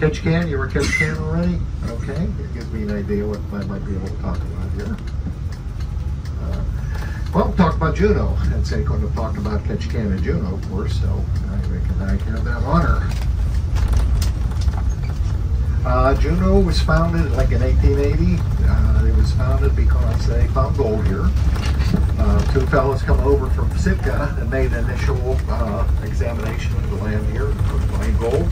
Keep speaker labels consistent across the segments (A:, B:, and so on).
A: Ketchikan.
B: You were Ketchikan already? Okay, it gives me an idea what I might be able to talk about here. Uh, well, talk about Juneau. I'd say couldn't have talked about Ketchikan and Juneau, of course, so I reckon I have that honor. Uh, Juneau was founded like in 1880. Uh, it was founded because they found gold here. Uh, two fellows come over from Sitka and made an initial uh, examination of the land here for find gold.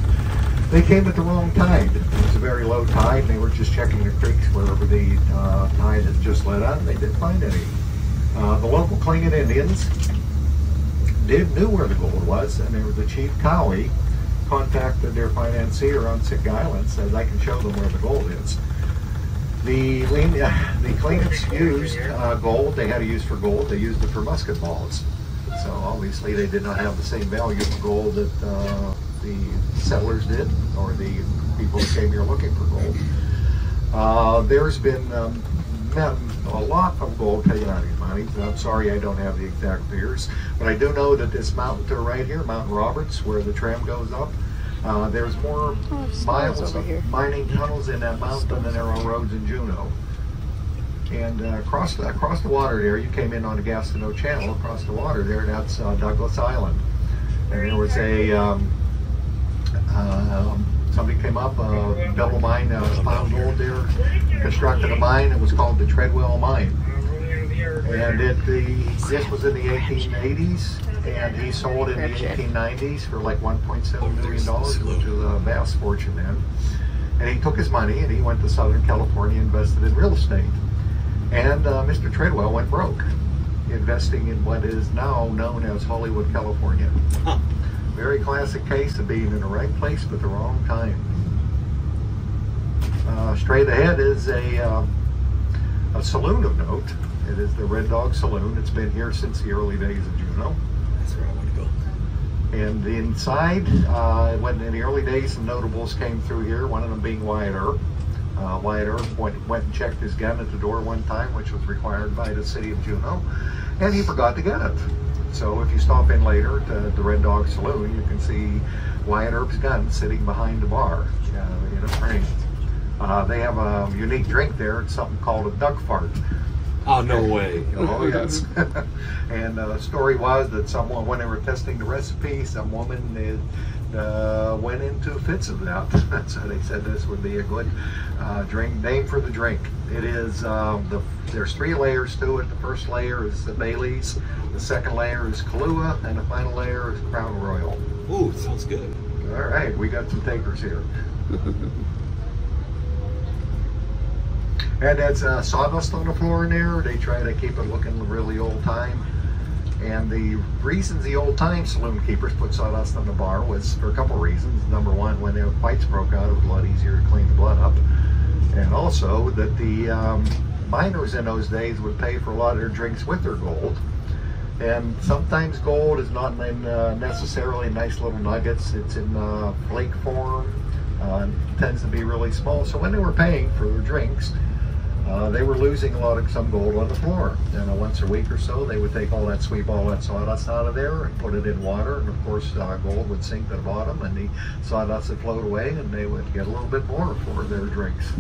B: They came at the wrong tide. It was a very low tide. And they were just checking the creeks wherever the uh, tide had just let out. And they didn't find any. Uh, the local Tlingit Indians did knew where the gold was, and they were the chief Cowie contacted their financier on Sitka Island, said I can show them where the gold is. The the Tlingits used uh, gold. They had a use for gold. They used it for musket balls. So obviously they did not have the same value for gold that uh, the settlers did, or the people who came here looking for gold. Uh, there's been um, a lot of gold taken out of these mines. I'm sorry I don't have the exact figures, but I do know that this mountain to right here, Mount Roberts, where the tram goes up, uh, there's more
C: Oh,
B: miles of
C: here.
B: mining tunnels in that mountain than there are roads in Juneau. And uh, across the, across the water there, you came in on the Gastineau Channel. Across the water there, that's uh, Douglas Island. And there was a um, somebody came up, uh, double mine, uh, found gold there, constructed a mine. It was called the Treadwell Mine. And it the this was in the 1880s, and he sold in the 1890s for like 1.7 million dollars, which was a vast fortune then. And he took his money and he went to Southern California, invested in real estate. And uh, Mr. Treadwell went broke, investing in what is now known as Hollywood, California.
A: Huh.
B: Very classic case of being in the right place but the wrong time. Uh, straight ahead is a, uh, a saloon of note. It is the Red Dog Saloon. It's been here since the early days of Juneau.
A: That's where I want to go.
B: And inside, uh, when in the early days, some notables came through here. One of them being Wyatt Earp. Uh, Wyatt Earp went, went and checked his gun at the door one time, which was required by the city of Juneau, and he forgot to get it. So if you stop in later to the Red Dog Saloon, you can see Wyatt Earp's gun sitting behind the bar uh, in a frame. Uh, they have a unique drink there. It's something called a duck fart.
A: Oh, no way.
B: Oh yes. and uh, the story was that someone, when they were testing the recipe, some woman uh, went into fits of that. so they said this would be a good uh, drink name for the drink. It is um, the there's three layers to it. The first layer is the Bailey's, the second layer is Kahlua, and the final layer is Crown Royal.
A: Ooh, sounds good.
B: All right, we got some takers here. And that's uh, sawdust on the floor in there. They try to keep it looking really old time. And the reasons the old time saloon keepers put sawdust on the bar was for a couple reasons. Number one, when the fights broke out, it was a lot easier to clean the blood up. And also that the um, miners in those days would pay for a lot of their drinks with their gold. And sometimes gold is not in uh, necessarily nice little nuggets. It's in uh, flake form. Uh, tends to be really small. So when they were paying for their drinks, uh, they were losing a lot of some gold on the floor. And once a week or so, they would take all that, sweep all that sawdust out of there and put it in water. And of course, uh, gold would sink to the bottom and the sawdust would float away and they would get a little bit more for their drinks.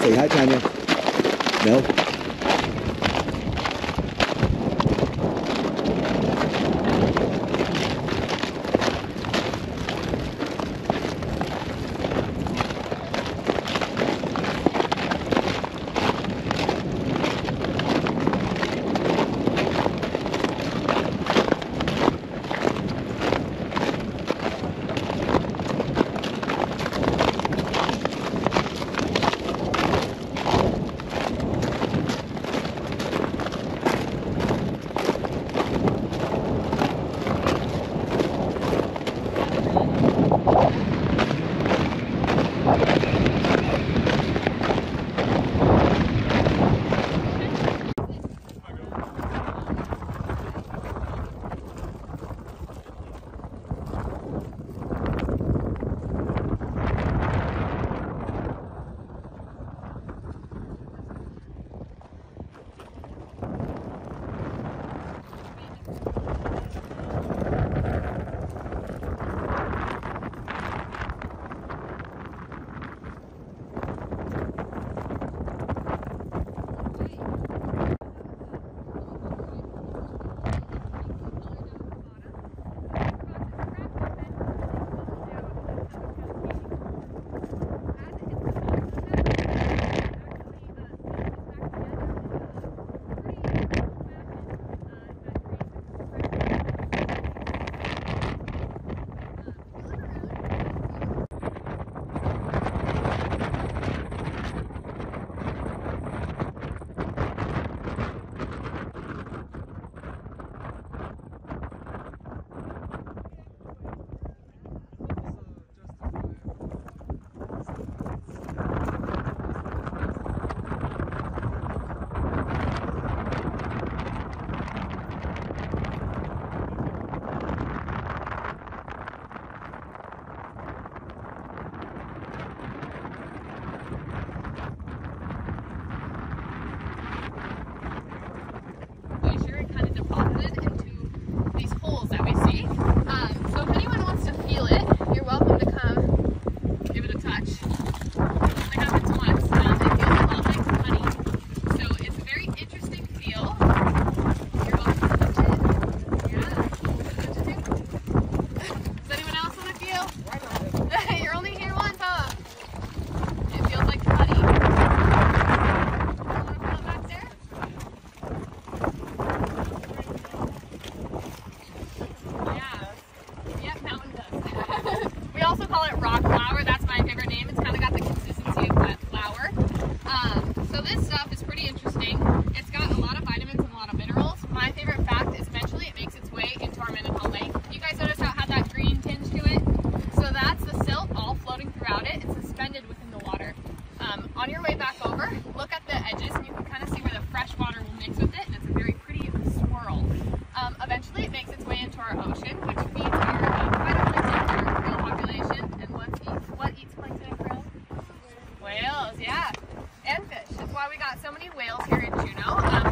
D: Say hi, Tanya. No?
C: Whales, yeah. And
E: fish. That's why we got so many whales here in Juneau. Um,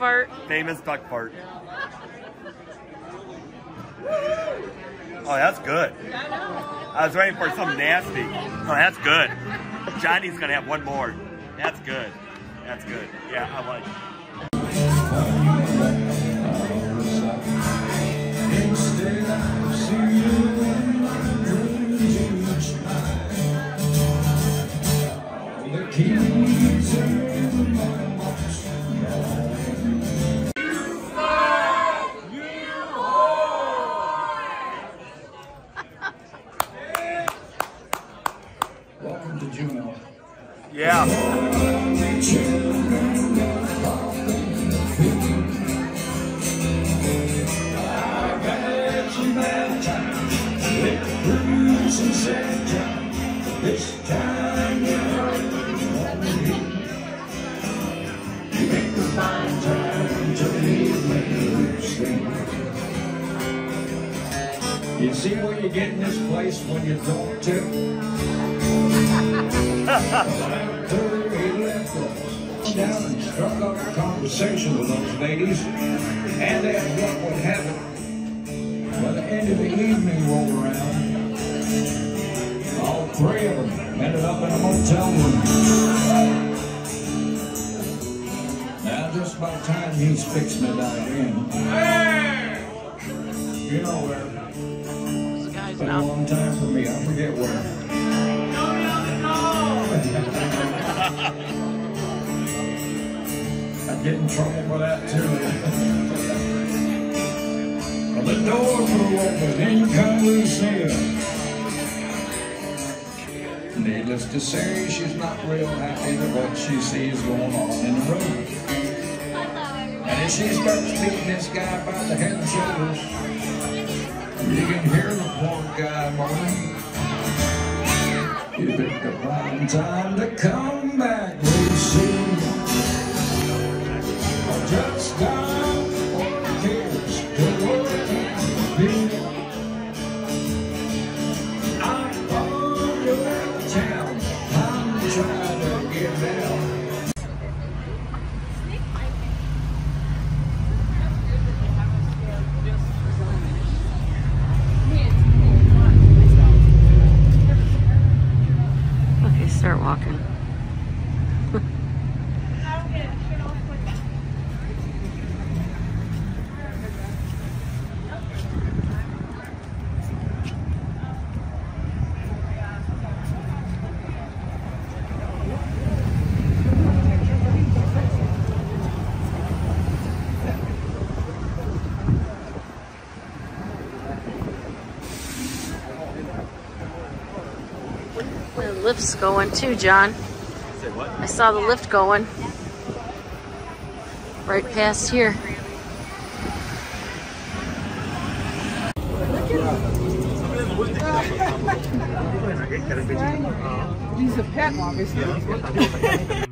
C: fart.
F: Famous duck fart. Oh, that's good. I was waiting for some nasty. Oh, that's good. Johnny's gonna have one more. That's good. That's good. Yeah, I like it.
G: Ladies, and as what would it, by the end of the evening rolled around, all three of them ended up in a motel room. Now, just about time he's fixing to dive in. You know where.
C: Guys
G: Been a
C: now.
G: long time for me. I forget where. Get in trouble for that too. well, the door flew open. In come Lucia. Needless to say, she's not real happy with what she sees going on in the room. And as she starts beating this guy about the head and shoulders, you can hear the poor guy moaning. You picked the prime time to come back, Lucy.
C: Lift's going too, John.
A: Say what?
C: I saw the lift going. Right past here.
H: He's a pet, obviously.